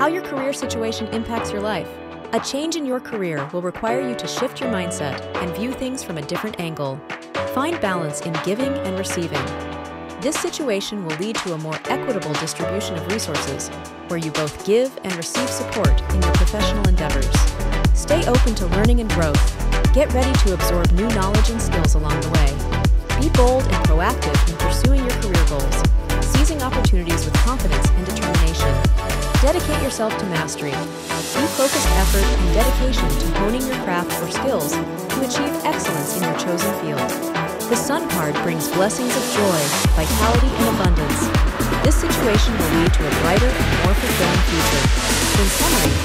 How your career situation impacts your life. A change in your career will require you to shift your mindset and view things from a different angle. Find balance in giving and receiving. This situation will lead to a more equitable distribution of resources, where you both give and receive support in your professional endeavors. Stay open to learning and growth. Get ready to absorb new knowledge and skills along the way. Be bold and proactive in pursuing your career goals, seizing opportunities with confidence. Dedicate yourself to mastery. Be focused effort and dedication to honing your craft or skills to achieve excellence in your chosen field. The Sun card brings blessings of joy, vitality, and abundance. This situation will lead to a brighter and more fulfilling future.